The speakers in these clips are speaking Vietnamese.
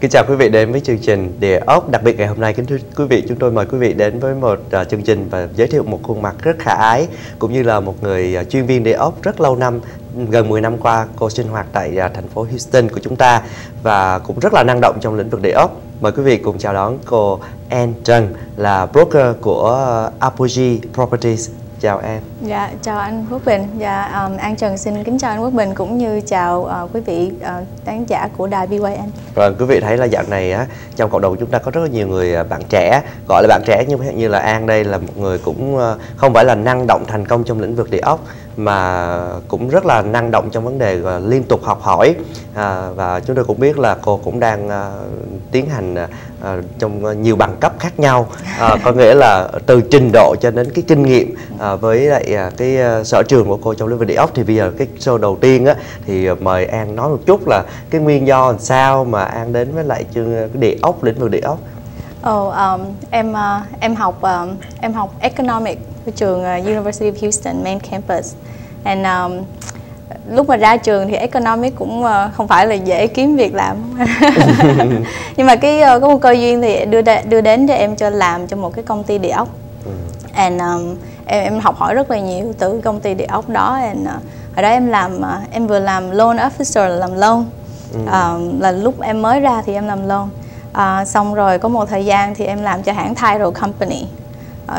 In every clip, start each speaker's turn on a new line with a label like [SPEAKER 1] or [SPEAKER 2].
[SPEAKER 1] Kính chào quý vị đến với chương trình Địa ốc. Đặc biệt ngày hôm nay kính thưa quý vị, chúng tôi mời quý vị đến với một uh, chương trình và giới thiệu một khuôn mặt rất khả ái cũng như là một người uh, chuyên viên địa ốc rất lâu năm gần 10 năm qua cô sinh hoạt tại uh, thành phố Houston của chúng ta và cũng rất là năng động trong lĩnh vực địa ốc. Mời quý vị cùng chào đón cô Anne Trần là broker của uh, Apogee Properties chào em.
[SPEAKER 2] Dạ chào anh Quốc Bình. Dạ um, An Trần xin kính chào anh Quốc Bình cũng như chào uh, quý vị uh, khán giả của đài BYN
[SPEAKER 1] Vâng, quý vị thấy là dạo này á trong cộng đồng chúng ta có rất là nhiều người à, bạn trẻ gọi là bạn trẻ như như là An đây là một người cũng không phải là năng động thành công trong lĩnh vực địa ốc mà cũng rất là năng động trong vấn đề và liên tục học hỏi. À, và chúng tôi cũng biết là cô cũng đang à, tiến hành à, à, trong nhiều bằng cấp khác nhau. À, có nghĩa là từ trình độ cho đến cái kinh nghiệm à, với lại à, cái à, sở trường của cô trong lĩnh vực địa ốc thì bây giờ cái show đầu tiên á thì mời An nói một chút là cái nguyên do làm sao mà An đến với lại chương à, cái địa ốc lĩnh vực địa ốc.
[SPEAKER 2] Oh, um, em uh, em học um, em học economic ở trường uh, University of Houston main campus. And um, lúc mà ra trường thì economic cũng uh, không phải là dễ kiếm việc làm. Nhưng mà cái uh, có một cơ duyên thì đưa đưa đến cho em cho làm cho một cái công ty địa ốc. Ừ. and um, em em học hỏi rất là nhiều từ công ty địa ốc đó. And uh, ở đó em làm uh, em vừa làm loan officer là làm loan. Uh, là lúc em mới ra thì em làm loan à, xong rồi có một thời gian thì em làm cho hãng Tidal company.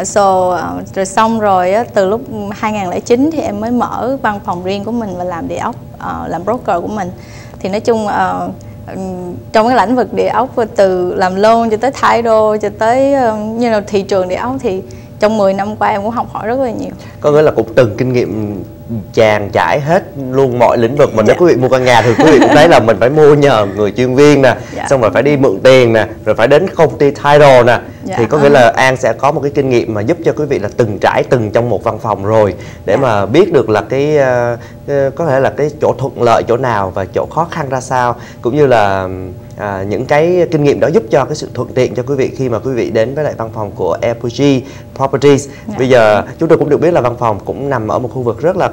[SPEAKER 2] Uh, so uh, rồi xong rồi á, từ lúc 2009 thì em mới mở văn phòng riêng của mình và làm địa ốc uh, làm broker của mình. Thì nói chung uh, trong cái lĩnh vực địa ốc từ làm loan cho tới title cho tới uh, như là thị trường địa ốc thì trong 10 năm qua em cũng học hỏi rất là nhiều.
[SPEAKER 1] Có nghĩa là cũng từng kinh nghiệm chàng trải hết luôn mọi lĩnh vực mình dạ. nếu quý vị mua căn nhà thì quý vị cũng thấy là mình phải mua nhờ người chuyên viên nè dạ. xong rồi phải đi mượn tiền nè rồi phải đến công ty title nè dạ. thì có nghĩa là an sẽ có một cái kinh nghiệm mà giúp cho quý vị là từng trải từng trong một văn phòng rồi để dạ. mà biết được là cái uh, có thể là cái chỗ thuận lợi chỗ nào và chỗ khó khăn ra sao cũng như là à, những cái kinh nghiệm đó giúp cho cái sự thuận tiện cho quý vị khi mà quý vị đến với lại văn phòng của Apogee Properties. Dạ. Bây giờ chúng tôi cũng được biết là văn phòng cũng nằm ở một khu vực rất là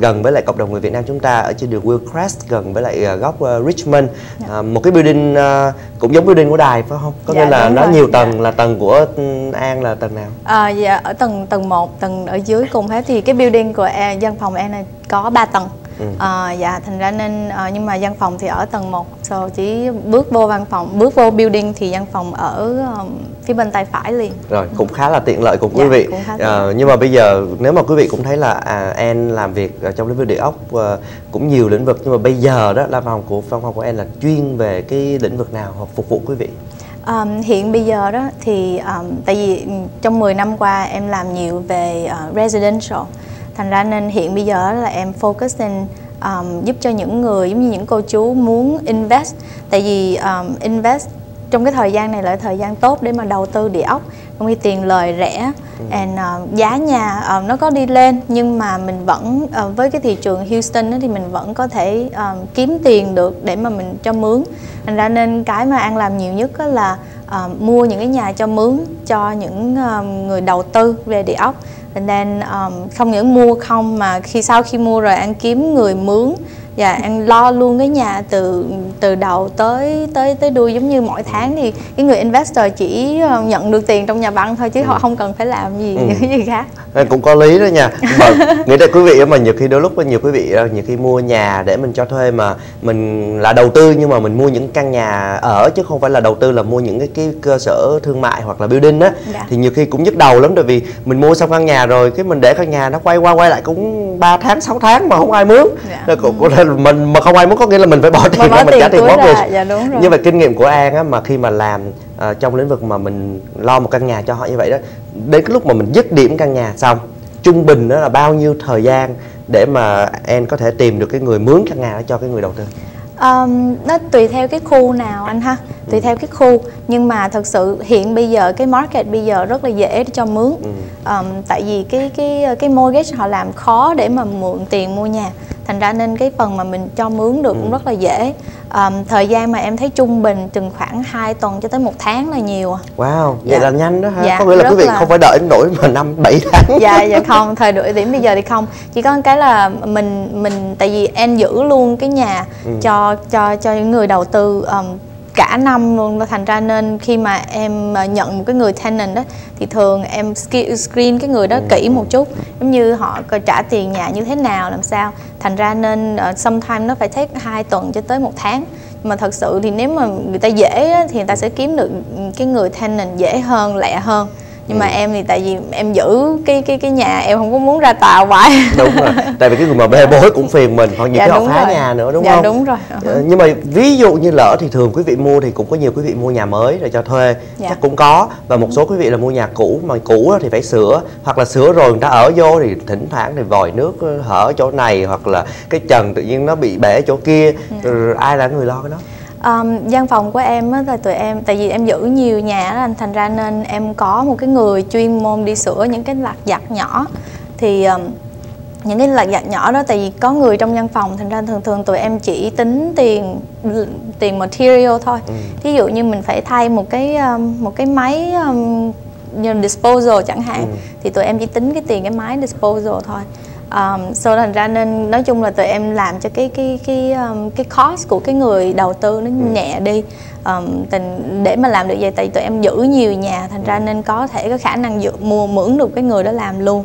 [SPEAKER 1] gần với lại cộng đồng người Việt Nam chúng ta ở trên đường Willcrest gần với lại à, góc uh, Richmond. Dạ. À, một cái building uh, cũng giống building của đài phải không? Có yeah, nghĩa là nó rồi. nhiều tầng yeah. là tầng của An là tầng nào?
[SPEAKER 2] À, dạ ở tầng tầng 1, tầng ở dưới cùng hết thì cái building của văn phòng An này có 3 tầng. Ừ. À, dạ thành ra nên à, nhưng mà văn phòng thì ở tầng 1 so chỉ bước vô văn phòng bước vô building thì văn phòng ở um, phía bên tay phải liền.
[SPEAKER 1] Rồi cũng khá là tiện lợi của quý dạ, vị. à, nhưng mà bây giờ nếu mà quý vị cũng thấy là à, An làm việc trong lĩnh vực địa ốc uh, cũng nhiều lĩnh vực nhưng mà bây giờ đó là phòng của văn phòng của An là chuyên về cái lĩnh vực nào hoặc phục vụ quý vị?
[SPEAKER 2] Um, hiện bây giờ đó thì um, tại vì trong 10 năm qua em làm nhiều về uh, residential thành ra nên hiện bây giờ là em focus lên um, giúp cho những người giống như những cô chú muốn invest. Tại vì um, invest trong cái thời gian này là thời gian tốt để mà đầu tư địa ốc trong khi tiền lời rẻ ừ. and uh, giá nhà uh, nó có đi lên. Nhưng mà mình vẫn uh, với cái thị trường Houston đó, thì mình vẫn có thể uh, kiếm tiền được để mà mình cho mướn. Thành ra nên cái mà an làm nhiều nhất là uh, mua những cái nhà cho mướn cho những uh, người đầu tư về địa ốc nên um, không những mua không mà khi sau khi mua rồi anh kiếm người mướn và anh lo luôn cái nhà từ từ đầu tới tới tới đuôi giống như mỗi tháng thì cái người investor chỉ ờ, nhận được tiền trong nhà băng thôi chứ ừ. họ không cần phải làm gì ừ. gì khác
[SPEAKER 1] Nên cũng có lý đó nha mà nghĩa là quý vị mà nhiều khi đôi lúc nhiều quý vị nhiều khi mua nhà để mình cho thuê mà mình là đầu tư nhưng mà mình mua những căn nhà ở chứ không phải là đầu tư là mua những cái, cái cơ sở thương mại hoặc là building á dạ. thì nhiều khi cũng nhức đầu lắm tại vì mình mua xong căn nhà rồi cái mình để căn nhà nó quay qua quay lại cũng 3 tháng 6 tháng mà không ai mướn dạ. cũng, cũng mình mà không ai muốn có nghĩa là mình phải bỏ tiền ra mình trả tiền mortgage dạ, đúng rồi. nhưng mà kinh nghiệm của An á mà khi mà làm uh, trong lĩnh vực mà mình lo một căn nhà cho họ như vậy đó đến cái lúc mà mình dứt điểm căn nhà xong trung bình đó là bao nhiêu thời gian để mà An có thể tìm được cái người mướn căn nhà đó cho cái người đầu tư
[SPEAKER 2] Um, nó tùy theo cái khu nào anh ha tùy ừ. theo cái khu nhưng mà thật sự hiện bây giờ cái market bây giờ rất là dễ cho mướn ừ. um, tại vì cái cái cái mortgage họ làm khó để mà mượn tiền mua nhà thành ra nên cái phần mà mình cho mướn được ừ. cũng rất là dễ um, thời gian mà em thấy trung bình chừng khoảng 2 tuần cho tới một tháng là nhiều
[SPEAKER 1] wow vậy dạ. là nhanh đó ha dạ, có nghĩa là quý vị là... không phải đợi nổi mà năm bảy tháng
[SPEAKER 2] dạ dạ không thời điểm điểm bây giờ thì không chỉ có cái là mình mình tại vì em giữ luôn cái nhà ừ. cho cho cho những người đầu tư um, cả năm luôn thành ra nên khi mà em ờ, nhận một cái người tenant đó thì thường em screen cái người đó kỹ một chút giống như họ trả tiền nhà như thế nào làm sao. Thành ra nên uh, sometimes nó phải take hai tuần cho tới một tháng. Mà thật sự thì nếu mà người ta dễ thì người ta sẽ kiếm được cái người tenant dễ hơn lẹ hơn nhưng ừ. mà em thì tại vì em giữ cái cái cái nhà em không có muốn ra tàu vậy
[SPEAKER 1] đúng rồi tại vì cái người mà bê bối cũng phiền mình hoặc nhiều dạ, cái họ phá rồi. nhà nữa đúng
[SPEAKER 2] dạ,
[SPEAKER 1] không
[SPEAKER 2] đúng rồi uh-huh.
[SPEAKER 1] nhưng mà ví dụ như lỡ thì thường quý vị mua thì cũng có nhiều quý vị mua nhà mới để cho thuê dạ. chắc cũng có và một số quý vị là mua nhà cũ mà cũ thì phải sửa hoặc là sửa rồi người ta ở vô thì thỉnh thoảng thì vòi nước hở chỗ này hoặc là cái trần tự nhiên nó bị bể chỗ kia dạ. ai là người lo cái đó
[SPEAKER 2] Um, văn phòng của em á là tụi em tại vì em giữ nhiều nhà đó thành ra nên em có một cái người chuyên môn đi sửa những cái lặt vặt nhỏ thì um, những cái lặt vặt nhỏ đó tại vì có người trong văn phòng thành ra thường thường tụi em chỉ tính tiền tiền material thôi ừ. dụ như mình phải thay một cái um, một cái máy um, như disposal chẳng hạn ừ. thì tụi em chỉ tính cái tiền cái máy disposal thôi um, so thành ra nên nói chung là tụi em làm cho cái cái cái um, cái cost của cái người đầu tư nó ừ. nhẹ đi um, tình để mà làm được vậy tại tụi em giữ nhiều nhà thành ra ừ. nên có thể có khả năng dự, mua mượn được cái người đó làm luôn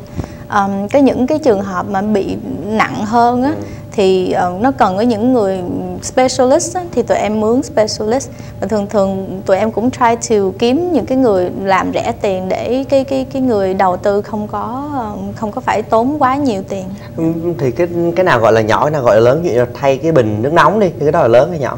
[SPEAKER 2] um, có những cái trường hợp mà bị nặng hơn á ừ thì uh, nó cần có những người specialist á, thì tụi em mướn specialist. Và thường thường tụi em cũng try to kiếm những cái người làm rẻ tiền để cái cái cái người đầu tư không có uh, không có phải tốn quá nhiều tiền.
[SPEAKER 1] Thì cái cái nào gọi là nhỏ cái nào gọi là lớn? Như thay cái bình nước nóng đi thì cái đó là lớn hay nhỏ?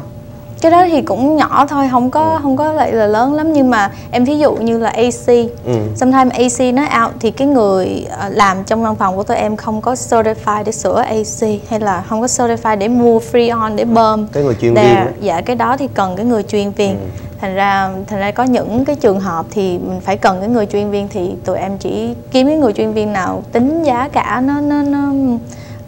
[SPEAKER 2] Cái đó thì cũng nhỏ thôi không có ừ. không có lại là lớn lắm nhưng mà em thí dụ như là AC ừ. sometimes AC nó out thì cái người ờ, làm trong văn phòng của tụi em không có certified để sửa AC hay là không có certified để mua free on để bơm
[SPEAKER 1] cái người chuyên viên đó.
[SPEAKER 2] dạ cái đó thì cần cái người chuyên viên ừ. thành ra thành ra có những cái trường hợp thì mình phải cần cái người chuyên viên thì tụi em chỉ kiếm cái người chuyên viên nào tính giá cả nó nó nó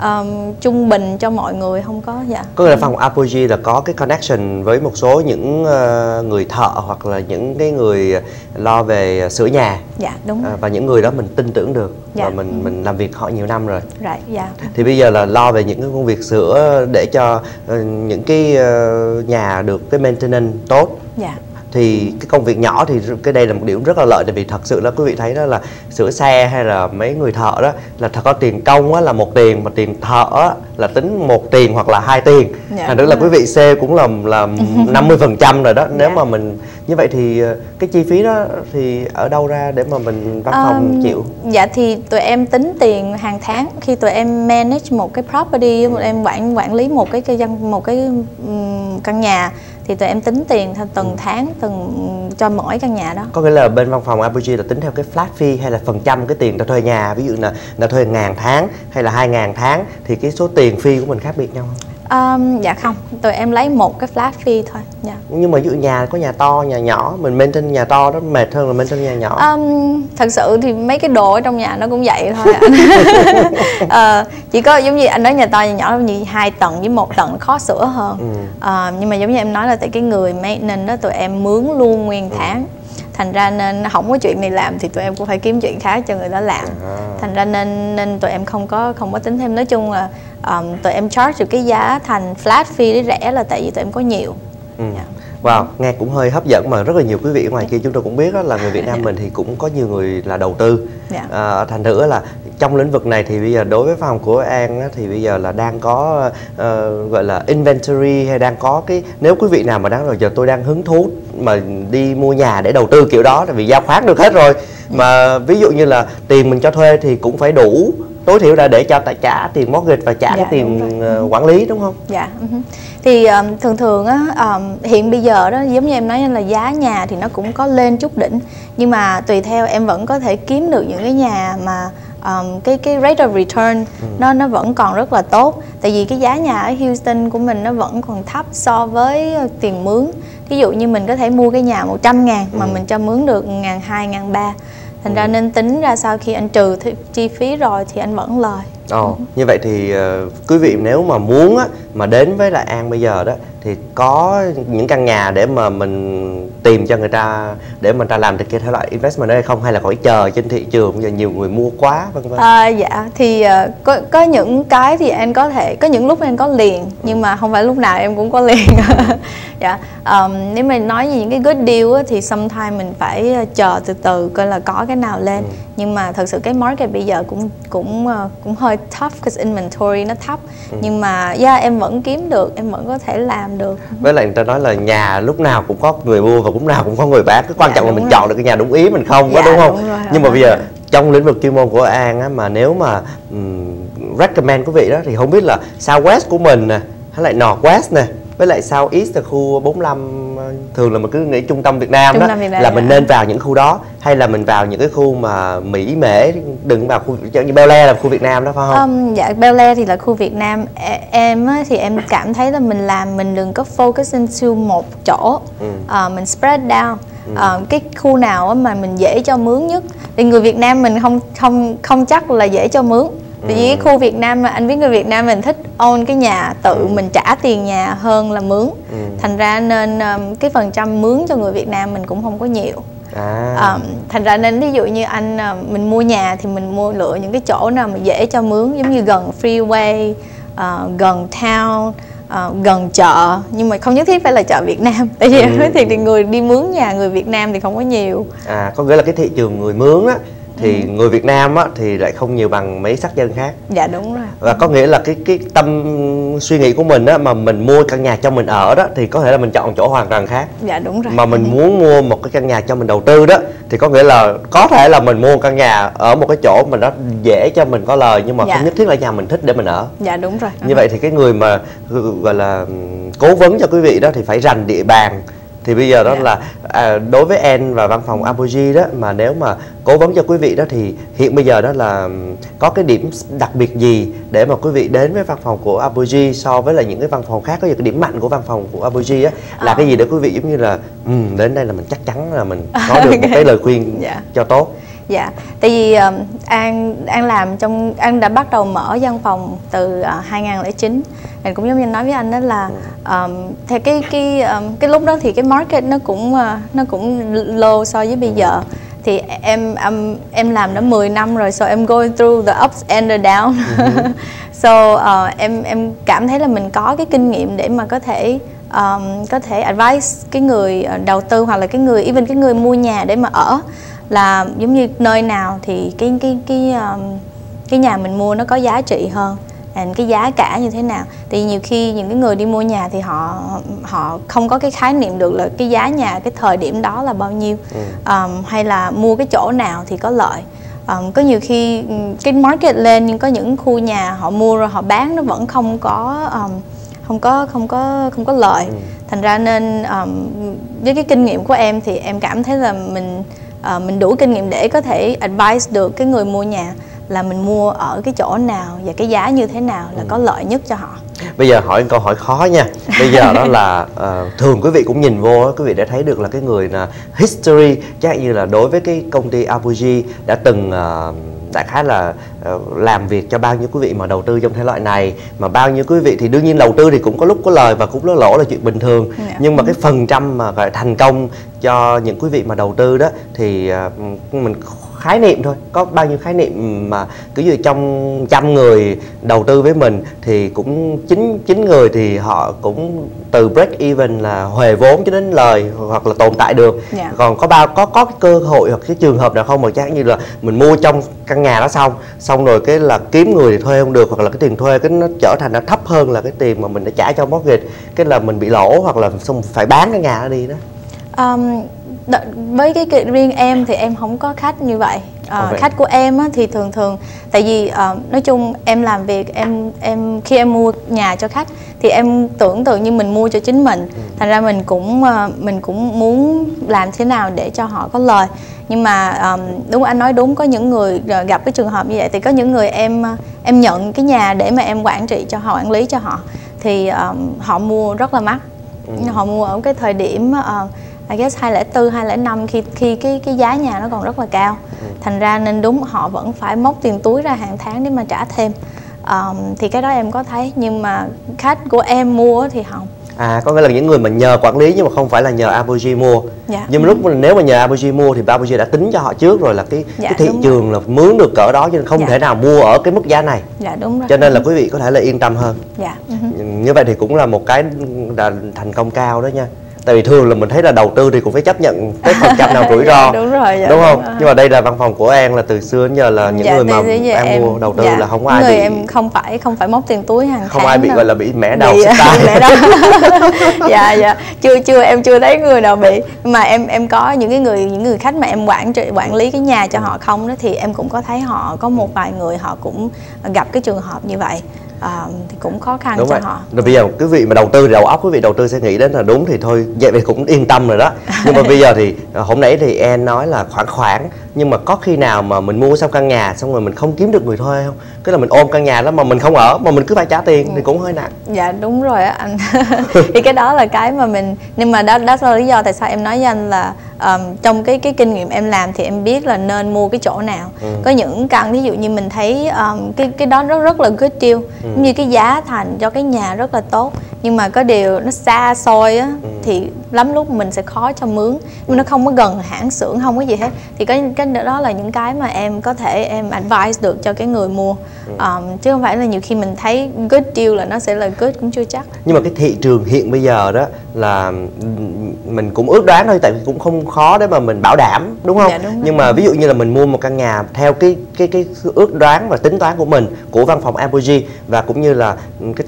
[SPEAKER 2] um, trung bình cho mọi người không có dạ.
[SPEAKER 1] Có nghĩa là phòng Apogee là có cái connection với một số những uh, người thợ hoặc là những cái người lo về sửa nhà.
[SPEAKER 2] Dạ đúng.
[SPEAKER 1] Uh, và những người đó mình tin tưởng được dạ. và mình mình làm việc họ nhiều năm rồi.
[SPEAKER 2] Right, dạ.
[SPEAKER 1] Thì bây giờ là lo về những cái công việc sửa để cho uh, những cái uh, nhà được cái maintenance tốt.
[SPEAKER 2] Dạ
[SPEAKER 1] thì cái công việc nhỏ thì cái đây là một điểm rất là lợi tại vì thật sự là quý vị thấy đó là sửa xe hay là mấy người thợ đó là thật có tiền công á, là một tiền mà tiền thợ á, là tính một tiền hoặc là hai tiền. Dạ, thành ra là quý vị C cũng là là 50 phần trăm rồi đó. Nếu dạ. mà mình như vậy thì ờ, cái chi phí đó thì ở đâu ra để mà mình văn phòng um, chịu?
[SPEAKER 2] dạ thì tụi em tính tiền hàng tháng. Khi tụi em manage một cái property một em quản quản lý một cái cái một cái um, căn nhà thì tụi em tính tiền theo từng ừ. tháng từng cho mỗi căn nhà đó.
[SPEAKER 1] Có nghĩa là bên văn phòng Apogee là tính theo cái flat fee hay là phần trăm cái tiền cho thuê nhà? Ví dụ là là thuê ngàn tháng hay là hai ngàn tháng thì cái số tiền fee của mình khác biệt nhau không
[SPEAKER 2] Um, dạ không, tụi em lấy một cái flat fee thôi. Dạ.
[SPEAKER 1] Nhưng mà ví dụ nhà có nhà to, nhà nhỏ, mình maintain nhà to đó mệt hơn là maintain nhà nhỏ.
[SPEAKER 2] Um, thật sự thì mấy cái đồ ở trong nhà nó cũng vậy thôi ạ. uh, chỉ có giống như anh nói nhà to nhà nhỏ như hai tầng với một tầng khó sửa hơn. Ừ. Uh, nhưng mà giống như em nói là tại cái người maintenance đó tụi em mướn luôn nguyên ừ. tháng. Ừ thành ra nên không có chuyện này làm thì tụi em cũng phải kiếm chuyện khác cho người đó làm à. thành ra nên nên tụi em không có không có tính thêm nói chung là um, tụi em charge được cái giá thành flat fee để rẻ là tại vì tụi em có nhiều
[SPEAKER 1] ừ. yeah. Dạ. Wow, nghe cũng hơi hấp dẫn mà rất là nhiều quý vị ngoài kia chúng tôi cũng biết đó là người Việt Nam mình thì cũng có nhiều người là đầu tư. Yeah. Dạ. À, thành thử là trong lĩnh vực này thì bây giờ đối với phòng của An thì bây giờ là đang có uh, gọi là inventory hay đang có cái nếu quý vị nào mà đang rồi giờ tôi đang hứng thú mà đi mua nhà để đầu tư kiểu đó tại vì giao khoán được hết rồi mà ví dụ như là tiền mình cho thuê thì cũng phải đủ tối thiểu là để cho ta trả tiền mortgage và trả dạ, cái tiền uh, quản lý đúng không?
[SPEAKER 2] Dạ. Uh-huh. Thì um, thường thường á um, hiện bây giờ đó giống như em nói là giá nhà thì nó cũng có lên chút đỉnh nhưng mà tùy theo em vẫn có thể kiếm được những cái nhà mà um, cái cái rate of return ừ. nó nó vẫn còn rất là tốt tại vì cái giá nhà ở Houston của mình nó vẫn còn thấp so với tiền mướn ví dụ như mình có thể mua cái nhà 100 ngàn mà ừ. mình cho mướn được ngàn hai ngàn ba thành ừ. ra nên tính ra sau khi anh trừ chi phí rồi thì anh vẫn lời
[SPEAKER 1] Ồ, oh, như vậy thì uh, quý vị nếu mà muốn á, mà đến với lại An bây giờ đó thì có những căn nhà để mà mình tìm cho người ta để mà người ta làm được cái thể loại investment đó hay không hay là phải chờ trên thị trường bây giờ nhiều người mua quá vân vân.
[SPEAKER 2] À, dạ. Thì uh, có có những cái thì em có thể có những lúc em có liền nhưng mà không phải lúc nào em cũng có liền. Dạ. Um, nếu mà nói về những cái good deal á, thì sometimes mình phải ờ, chờ từ từ coi là có cái nào lên. Ừ. nhưng mà thật sự cái market bây giờ cũng cũng uh, cũng hơi tough because inventory nó thấp. Ừ. nhưng mà yeah em vẫn kiếm được em vẫn có thể làm được.
[SPEAKER 1] Với lại người ta nói là nhà lúc nào cũng có người mua và lúc nào cũng có người bán. Cái quan dạ, trọng là mình rồi. chọn được cái nhà đúng ý mình không dạ, có đúng không? đúng rồi, nhưng mà bây giờ trong lĩnh vực chuyên môn của An á, mà nếu mà um, recommend quý vị đó thì không biết là Southwest của mình nè hay lại Northwest nè với lại South East là khu 45 ờ, thường là mình cứ nghĩ trung tâm Việt Nam trung đó Việt Nam là mình nên vào những khu đó hay là mình vào những cái khu mà Mỹ Mễ đừng vào khu như Bel Air là khu Việt Nam đó phải không?
[SPEAKER 2] Um, dạ Bel Air thì là khu Việt Nam em á, thì em cảm thấy là mình làm mình đừng có focus into một chỗ ừ. uh, mình spread down ừ. uh, cái khu nào mà mình dễ cho mướn nhất thì người Việt Nam mình không không không chắc là dễ cho mướn vì ừ. khu Việt Nam mà anh biết người Việt Nam mình thích own cái nhà tự ừ. mình trả tiền nhà hơn là mướn ừ. thành ra nên um, cái phần trăm mướn cho người Việt Nam mình cũng không có nhiều à. um, thành ra nên ví dụ như anh uh, mình mua nhà thì mình mua lựa những cái chỗ nào mà dễ cho mướn giống như gần freeway uh, gần town uh, gần chợ nhưng mà không nhất thiết phải là chợ Việt Nam tại vì ừ. nói thiệt thì người đi mướn nhà người Việt Nam thì không có nhiều
[SPEAKER 1] à có nghĩa là cái thị trường người mướn á thì ừ. người Việt Nam á thì lại không nhiều bằng mấy sắc dân khác.
[SPEAKER 2] Dạ đúng rồi.
[SPEAKER 1] Và có nghĩa là cái cái tâm suy nghĩ của mình á mà mình mua căn nhà cho mình ở đó thì có thể là mình chọn chỗ hoàn toàn khác.
[SPEAKER 2] Dạ đúng rồi.
[SPEAKER 1] Mà mình muốn mua một cái căn nhà cho mình đầu tư đó thì có nghĩa là có thể là mình mua một căn nhà ở một cái chỗ mà nó dễ cho mình có lời nhưng mà dạ. không nhất thiết là nhà mình thích để mình ở.
[SPEAKER 2] Dạ đúng rồi.
[SPEAKER 1] Như vậy thì cái người mà gọi là cố vấn cho quý vị đó thì phải rành địa bàn thì bây giờ đó yeah. Dạ. là à, đối với En và văn phòng Apogee đó mà nếu mà cố vấn cho quý vị đó thì hiện bây giờ đó là có cái điểm đặc biệt gì để mà quý vị đến với văn phòng của Apogee so với là những cái văn phòng khác có những cái điểm mạnh của văn phòng của Apogee á là à. cái gì để quý vị giống như là um, đến đây là mình chắc chắn là mình có được một cái lời khuyên yeah. Dạ. cho tốt
[SPEAKER 2] Dạ, tại vì um, An An làm trong An đã bắt đầu mở văn phòng từ uh, 2009 mình cũng giống như nói với anh đó là um, theo cái cái um, cái lúc đó thì cái market nó cũng uh, nó cũng low so với bây giờ. Thì em um, em làm đã 10 năm rồi so em going through the ups and the down. Uh-huh. so uh, em em cảm thấy là mình có cái kinh nghiệm để mà có thể um, có thể advice cái người đầu tư hoặc là cái người even cái người mua nhà để mà ở là giống như nơi nào thì cái cái cái um, cái nhà mình mua nó có giá trị hơn and cái giá cả như thế nào thì nhiều khi những cái người đi mua nhà thì họ họ không có cái khái niệm được là cái giá nhà cái thời điểm đó là bao nhiêu ừ. um, hay là mua cái chỗ nào thì có lợi um, có nhiều khi cái market lên nhưng có những khu nhà họ mua rồi họ bán nó vẫn không có um, không có không có không có lợi ừ. thành ra nên um, với cái kinh nghiệm của em thì em cảm thấy là mình uh, mình đủ kinh nghiệm để có thể advice được cái người mua nhà là mình mua ở cái chỗ nào và cái giá như thế nào là ừ. có lợi nhất cho họ
[SPEAKER 1] bây giờ hỏi câu hỏi khó nha bây giờ đó là uh, thường quý vị cũng nhìn vô quý vị đã thấy được là cái người là history chắc như là đối với cái công ty Apogee đã từng uh, đại khái là uh, làm việc cho bao nhiêu quý vị mà đầu tư trong thể loại này mà bao nhiêu quý vị thì đương nhiên đầu tư thì cũng có lúc có lời và cũng có lỗ là chuyện bình thường yeah. Dạ. nhưng mà cái phần trăm mà gọi thành công cho những quý vị mà đầu tư đó thì uh, mình khái niệm thôi có bao nhiêu khái niệm mà cứ như trong trăm người đầu tư với mình thì cũng chín chín người thì họ cũng từ break even là huề vốn cho đến lời hoặc là tồn tại được yeah. Dạ. còn có bao có có cái cơ hội hoặc cái trường hợp nào không mà chắc như là mình mua trong căn nhà đó xong xong rồi cái là kiếm người thì thuê không được hoặc là cái tiền thuê cái nó trở thành nó thấp hơn là cái tiền mà mình đã trả cho mortgage cái là mình bị lỗ hoặc là xong phải bán cái nhà đó đi đó
[SPEAKER 2] um, với cái riêng em thì em không có khách như vậy à, khách của em á, thì thường thường tại vì uh, nói chung em làm việc em em khi em mua nhà cho khách thì em tưởng tượng như mình mua cho chính mình ừ. thành ra mình cũng uh, mình cũng muốn làm thế nào để cho họ có lời nhưng mà um, đúng anh nói đúng có những người gặp cái trường hợp như vậy thì có những người em em nhận cái nhà để mà em quản trị cho họ quản lý cho họ thì um, họ mua rất là mắc ừ. họ mua ở cái thời điểm uh, I guess 204, 205 khi khi cái cái giá nhà nó còn rất là cao. Ừ. Thành ra nên đúng họ vẫn phải móc tiền túi ra hàng tháng để mà trả thêm. Um, thì cái đó em có thấy nhưng mà khách của em mua thì không
[SPEAKER 1] à có nghĩa là những người mà nhờ quản lý nhưng mà không phải là nhờ Apogee mua
[SPEAKER 2] Dạ.
[SPEAKER 1] nhưng mà lúc mà nếu mà nhờ Apogee mua thì Apogee đã tính cho họ trước rồi là cái
[SPEAKER 2] Dạ,
[SPEAKER 1] cái thị trường là mướn được cỡ đó cho nên không
[SPEAKER 2] Dạ.
[SPEAKER 1] thể nào mua ở cái mức giá này
[SPEAKER 2] dạ đúng rồi
[SPEAKER 1] cho nên là quý vị có thể là yên tâm hơn
[SPEAKER 2] dạ ừ
[SPEAKER 1] như vậy thì cũng là một cái là thành công cao đó nha tại vì thường là mình thấy là đầu tư thì cũng phải chấp nhận cái phần trăm nào rủi ro
[SPEAKER 2] Dạ, đúng rồi, dạ,
[SPEAKER 1] đúng không?
[SPEAKER 2] đúng
[SPEAKER 1] nhưng mà đây là văn phòng của An là từ xưa đến giờ là những
[SPEAKER 2] Dạ,
[SPEAKER 1] người mà An mua đầu tư
[SPEAKER 2] dạ,
[SPEAKER 1] là không ai
[SPEAKER 2] người
[SPEAKER 1] bị
[SPEAKER 2] em không phải không phải móc tiền túi hàng
[SPEAKER 1] không
[SPEAKER 2] tháng
[SPEAKER 1] ai bị
[SPEAKER 2] đâu.
[SPEAKER 1] gọi là bị mẻ đầu
[SPEAKER 2] Bị-
[SPEAKER 1] xích tai
[SPEAKER 2] mẹ đó dạ dạ. Chưa chưa em chưa thấy người nào bị. Mà em em có những cái người những người khách mà em quản trị quản lý cái nhà cho họ không đó thì em cũng có thấy họ có một vài người họ cũng gặp cái trường hợp như vậy à, thì cũng khó khăn
[SPEAKER 1] đúng
[SPEAKER 2] cho
[SPEAKER 1] rồi.
[SPEAKER 2] họ.
[SPEAKER 1] Rồi bây giờ quý vị mà đầu tư đầu óc quý vị đầu tư sẽ nghĩ đến là đúng thì thôi vậy thì cũng yên tâm rồi đó. Nhưng mà bây giờ thì à, hôm nãy thì em nói là khoảng khoảng nhưng mà có khi nào mà mình mua xong căn nhà xong rồi mình không kiếm được người thuê không cái là mình ôm căn nhà đó mà mình không ở mà mình cứ phải trả tiền thì cũng hơi nặng
[SPEAKER 2] dạ đúng rồi á anh thì cái đó là cái mà mình nhưng mà đó đó là lý do tại sao em nói với anh là um, trong cái cái kinh nghiệm em làm thì em biết là nên mua cái chỗ nào
[SPEAKER 1] Ừ.
[SPEAKER 2] có những căn ví dụ như mình thấy um, cái cái đó rất rất là good deal
[SPEAKER 1] Ừ.
[SPEAKER 2] như cái giá thành cho cái nhà rất là tốt nhưng mà có điều nó xa xôi á
[SPEAKER 1] Ừ.
[SPEAKER 2] thì lắm lúc mình sẽ khó cho mướn. Nhưng nó không có gần hãng xưởng không có gì hết. Thì cái cái đó là những cái mà em có thể em advice được cho cái người mua. Um, chứ không phải là nhiều khi mình thấy good deal là nó sẽ là good cũng chưa chắc.
[SPEAKER 1] Nhưng mà cái thị trường hiện bây giờ đó là mình cũng ước đoán thôi tại vì cũng không khó để mà mình bảo đảm đúng không?
[SPEAKER 2] Dạ, đúng rồi.
[SPEAKER 1] nhưng mà ví dụ như là mình mua một căn nhà theo cái cái cái ước đoán và tính toán của mình của văn phòng Apogee và cũng như là cái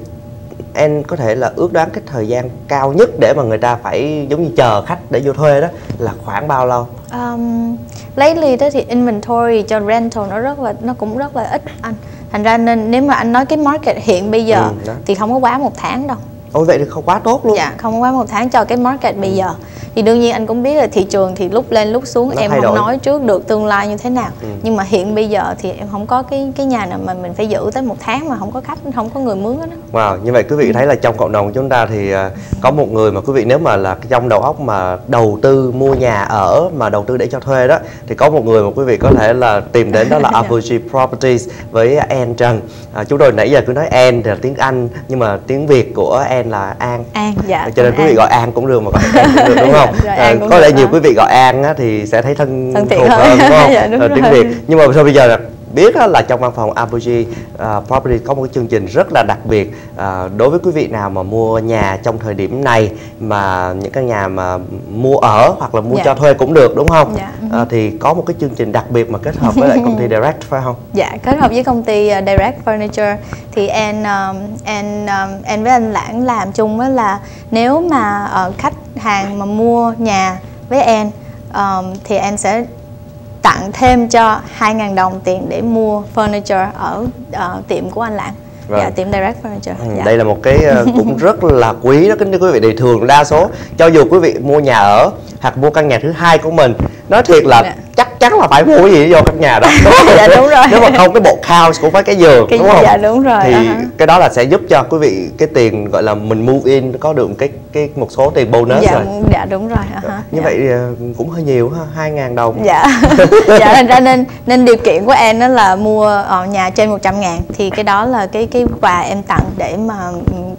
[SPEAKER 1] em có thể là ước đoán cái thời gian cao nhất để mà người ta phải giống như chờ khách để vô thuê đó là khoảng bao lâu?
[SPEAKER 2] Um, lately đó thì inventory cho rental nó rất là nó cũng rất là ít anh. Thành ra nên nếu mà anh nói cái market hiện bây giờ
[SPEAKER 1] Ừ, đó.
[SPEAKER 2] thì không có quá một tháng đâu.
[SPEAKER 1] Ôi vậy thì không quá tốt luôn.
[SPEAKER 2] Dạ không có quá một tháng cho cái market bây giờ thì đương nhiên anh cũng biết là thị trường thì lúc lên lúc xuống
[SPEAKER 1] Nó
[SPEAKER 2] em không
[SPEAKER 1] đổi.
[SPEAKER 2] nói trước được tương lai như thế nào
[SPEAKER 1] Ừ.
[SPEAKER 2] nhưng mà hiện bây giờ thì em không có cái cái nhà nào mà mình phải giữ tới một tháng mà không có khách không có người mướn hết á
[SPEAKER 1] Wow, như vậy quý vị thấy là trong cộng đồng chúng ta thì à, có một người mà quý vị nếu mà là trong đầu óc mà đầu tư mua nhà ở mà đầu tư để cho thuê đó thì có một người mà quý vị có thể là tìm đến đó là Apogee Properties với An Trần. À, chúng tôi nãy giờ cứ nói An thì là tiếng Anh nhưng mà tiếng Việt của An là An.
[SPEAKER 2] An dạ
[SPEAKER 1] cho nên quý vị gọi An cũng được mà gọi An cũng được đúng không?
[SPEAKER 2] Dạ, rồi
[SPEAKER 1] À, có lẽ nhiều
[SPEAKER 2] đó.
[SPEAKER 1] quý vị gọi An á, thì sẽ thấy thân,
[SPEAKER 2] Thân thiện
[SPEAKER 1] thuộc
[SPEAKER 2] hơn.
[SPEAKER 1] hơn đúng không?
[SPEAKER 2] Dạ, đúng
[SPEAKER 1] Ờ, tiếng. Việt nhưng mà thôi bây giờ là biết là trong văn phòng Apogee uh, Property có một cái chương trình rất là đặc biệt à, đối với quý vị nào mà mua nhà trong thời điểm này mà những căn nhà mà mua ở hoặc là mua
[SPEAKER 2] Dạ.
[SPEAKER 1] cho thuê cũng được đúng không?
[SPEAKER 2] Dạ.
[SPEAKER 1] À, thì có một cái chương trình đặc biệt mà kết hợp với lại công ty Direct phải không?
[SPEAKER 2] Dạ, kết hợp với công ty uh, Direct Furniture thì An um, An um, An với anh Lãng làm chung với là nếu mà ờ, khách hàng mà mua nhà với An um, thì An sẽ tặng thêm cho 2.000 đồng tiền để mua furniture ở ờ, tiệm của anh Lãng.
[SPEAKER 1] Vâng.
[SPEAKER 2] Dạ, tiệm Direct Furniture.
[SPEAKER 1] Ừ,
[SPEAKER 2] dạ.
[SPEAKER 1] Đây là một cái ờ, cũng rất là quý đó kính thưa quý vị thì thường đa số cho dù quý vị mua nhà ở hoặc mua căn nhà thứ hai của mình nói thiệt là
[SPEAKER 2] Dạ.
[SPEAKER 1] chắc chắn là phải mua cái gì vô căn nhà đó đúng không?
[SPEAKER 2] Dạ, đúng rồi.
[SPEAKER 1] nếu mà không cái bộ house cũng phải cái giường
[SPEAKER 2] Cái-
[SPEAKER 1] đúng không
[SPEAKER 2] dạ, đúng rồi,
[SPEAKER 1] thì
[SPEAKER 2] ha.
[SPEAKER 1] cái đó là sẽ giúp cho quý vị cái tiền gọi là mình move in có được cái cái một số tiền bonus
[SPEAKER 2] dạ,
[SPEAKER 1] rồi
[SPEAKER 2] dạ đúng rồi. ha,
[SPEAKER 1] như
[SPEAKER 2] dạ.
[SPEAKER 1] vậy ờ, cũng hơi nhiều ha hai ngàn đồng
[SPEAKER 2] dạ dạ thành ra nên nên điều kiện của em đó là mua ờ, nhà trên 100 ngàn thì cái đó là cái cái quà em tặng để mà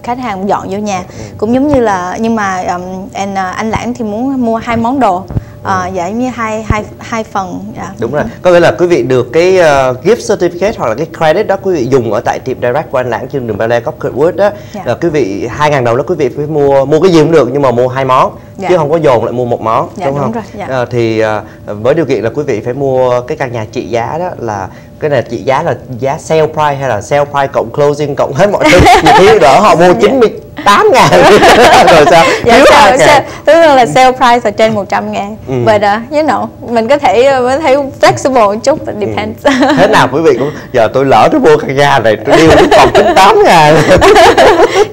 [SPEAKER 2] khách hàng dọn vô nhà cũng giống như là nhưng mà um, anh ờ, anh lãng thì muốn mua hai món đồ Ờ, dạ như hai hai hai phần dạ.
[SPEAKER 1] Đúng rồi, có nghĩa là quý vị được cái uh, gift certificate hoặc là cái credit đó quý vị dùng ở tại tiệm direct của anh Lãng trên đường Ba Lê Copkirk Wood đó
[SPEAKER 2] Dạ.
[SPEAKER 1] là quý vị hai ngàn đồng đó quý vị phải mua mua cái gì cũng được nhưng mà mua hai món
[SPEAKER 2] Dạ.
[SPEAKER 1] chứ không có dồn lại mua một món
[SPEAKER 2] Dạ,
[SPEAKER 1] đúng
[SPEAKER 2] đúng
[SPEAKER 1] không?
[SPEAKER 2] rồi, dạ.
[SPEAKER 1] Ờ, thì uh, với điều kiện là quý vị phải mua cái căn nhà trị giá đó là cái này trị giá là giá sale price hay là sale price cộng closing cộng hết mọi thứ khi đỡ họ mua 98 ngàn. Rồi sao?
[SPEAKER 2] Dạ,
[SPEAKER 1] Thiếu
[SPEAKER 2] sale,
[SPEAKER 1] hai ngàn.
[SPEAKER 2] sale, tức là sale price là trên 100 ngàn.
[SPEAKER 1] Ừ.
[SPEAKER 2] But uh, you know, mình có thể uh, có thể flexible một chút, depends.
[SPEAKER 1] Thế nào quý vị cũng giờ tôi lỡ tôi mua căn nhà này tôi điêu đến còn 98 ngàn.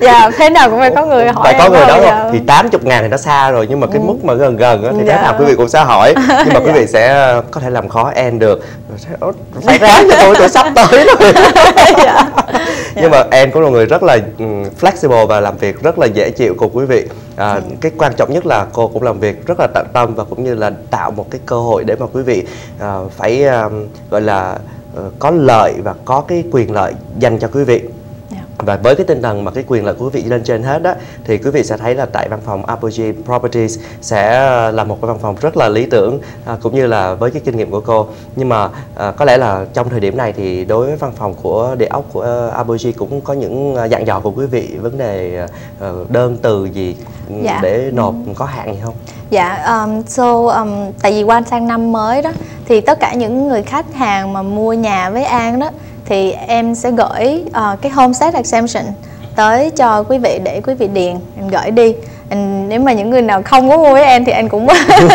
[SPEAKER 2] Dạ, thế nào cũng phải có người hỏi
[SPEAKER 1] phải có
[SPEAKER 2] em
[SPEAKER 1] người đó.
[SPEAKER 2] giờ.
[SPEAKER 1] thì 80 ngàn thì nó xa rồi nhưng mà cái mức mà gần gần thì thế
[SPEAKER 2] Dạ.
[SPEAKER 1] nào quý vị cũng sẽ hỏi. Nhưng mà quý vị sẽ ờ, có thể làm khó en được. Rồi sẽ, "Ủa, phải ráng cho tôi tôi sắp tới rồi.
[SPEAKER 2] Dạ.
[SPEAKER 1] nhưng mà en cũng là người rất là ừm, flexible và làm việc rất là dễ chịu cùng quý vị. À, cái quan trọng nhất là cô cũng làm việc rất là tận tâm và cũng như là tạo một cái cơ hội để mà quý vị à, phải à, gọi là ờ, có lợi và có cái quyền lợi dành cho quý vị và với cái tinh thần mà cái quyền lợi của quý vị lên trên hết đó thì quý vị sẽ thấy là tại văn phòng Apogee Properties sẽ là một cái văn phòng rất là lý tưởng à, cũng như là với cái kinh nghiệm của cô nhưng mà à, có lẽ là trong thời điểm này thì đối với văn phòng của địa ốc của Apogee cũng có những dặn dò của quý vị vấn đề uh, đơn từ gì dạ. để nộp ừ. có hạn gì không?
[SPEAKER 2] Dạ, um, so um, tại vì qua sang năm mới đó thì tất cả những người khách hàng mà mua nhà với An đó thì em sẽ gửi uh, cái homestead exemption tới cho quý vị để quý vị điền em gửi đi. Anh, nếu mà những người nào không có mua với em thì em cũng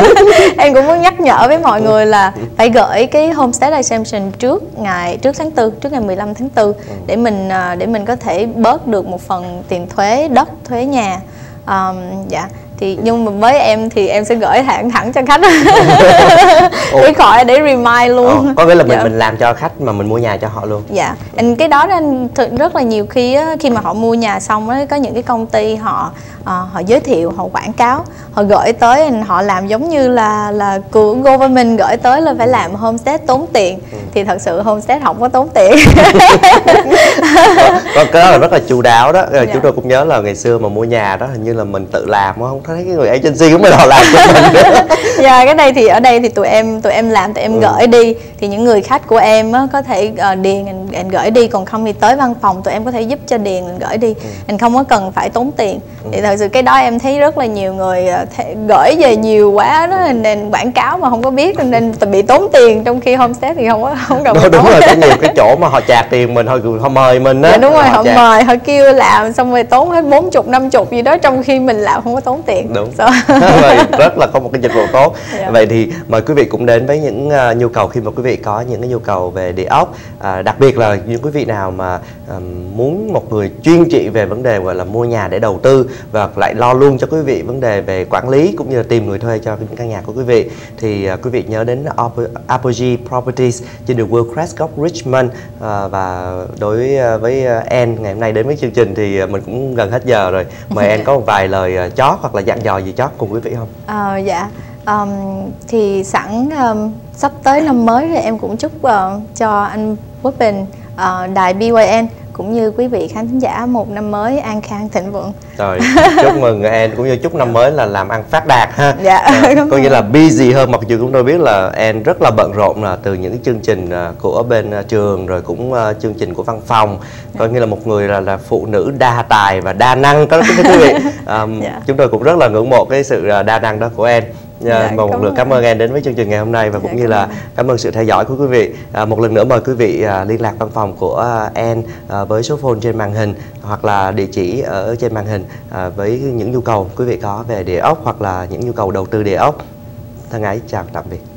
[SPEAKER 2] em cũng muốn nhắc nhở với mọi người là phải gửi cái homestead exemption trước ngày trước tháng 4 trước ngày 15 tháng 4 để mình ờ, để mình có thể bớt được một phần tiền thuế đất thuế nhà. Um, dạ thì nhưng mà với em thì em sẽ gửi thẳng thẳng cho khách. Để khỏi để remind luôn.
[SPEAKER 1] Ồ, có nghĩa là mình dạ. mình làm cho khách mà mình mua nhà cho họ luôn.
[SPEAKER 2] Dạ. Anh cái đó anh rất là nhiều khi á, khi mà họ mua nhà xong á có những cái công ty họ uh, họ giới thiệu họ quảng cáo họ gửi tới họ làm giống như là là của government gửi tới là phải làm homestead tốn tiền. Ừ. thì thật sự homestead không có tốn tiền.
[SPEAKER 1] Còn cái đó là rất là chu đáo đó. Dạ. chúng tôi cũng nhớ là ngày xưa mà mua nhà đó hình như là mình tự làm không thấy cái người agency cũng bắt đầu làm cho mình
[SPEAKER 2] dạ cái đây thì ở đây thì tụi em tụi em làm tụi em ừ. gửi đi. Thì những người khách của em á, có thể uh, điền anh, gửi đi. Còn không thì tới văn phòng tụi em có thể giúp cho điền anh gửi đi. Ừ. anh không có cần phải tốn tiền. Ừ. thì thật sự cái đó em thấy rất là nhiều người th- gửi về nhiều quá đó. Nên quảng cáo mà không có biết. Nên bị tốn tiền trong khi homestead thì không có không cần
[SPEAKER 1] đúng, đúng rồi có nhiều cái chỗ mà họ chạc tiền mình thôi họ mời mình á.
[SPEAKER 2] Dạ, đúng rồi họ, họ mời họ kêu làm xong rồi tốn hết bốn chục năm chục gì đó. Trong khi mình làm không có tốn tiền
[SPEAKER 1] đúng so. rất là có một cái dịch vụ tốt yeah. Dạ. vậy thì mời quý vị cũng đến với những uh, nhu cầu khi mà quý vị có những cái nhu cầu về địa ốc uh, đặc biệt là những quý vị nào mà um, muốn một người chuyên trị về vấn đề gọi là mua nhà để đầu tư và lại lo luôn cho quý vị vấn đề về quản lý cũng như là tìm người thuê cho những căn nhà của quý vị thì uh, quý vị nhớ đến Apogee Properties trên đường World Prescott Richmond uh, và đối với Anne ngày hôm nay đến với chương trình thì mình cũng gần hết giờ rồi mời Anne có một vài lời chót hoặc là dặn dò gì chót cùng quý vị không?
[SPEAKER 2] À, dạ um, thì sẵn um, sắp tới năm mới thì em cũng chúc uh, cho anh Quốc Bình uh, đài BYN cũng như quý vị khán thính giả một năm mới an khang thịnh vượng.
[SPEAKER 1] Rồi, chúc mừng em cũng như chúc năm mới là làm ăn phát đạt ha.
[SPEAKER 2] Dạ. À,
[SPEAKER 1] có nghĩa là busy hơn mặc dù chúng tôi biết là em rất là bận rộn là từ những cái chương trình của bên trường rồi cũng chương trình của văn phòng. Coi như là một người là là phụ nữ đa tài và đa năng có quý vị. Um, dạ. Chúng tôi cũng rất là ngưỡng mộ cái sự đa năng đó của em. Dạ, dạ, một lần cảm ơn em đến với chương trình ngày hôm nay và cũng dạ, như là cảm ơn sự theo dõi của quý vị. À, một lần nữa mời quý vị à, liên lạc văn phòng của En à, với số phone trên màn hình hoặc là địa chỉ ở trên màn hình à, với những nhu cầu quý vị có về địa ốc hoặc là những nhu cầu đầu tư địa ốc. Thân ái chào tạm biệt.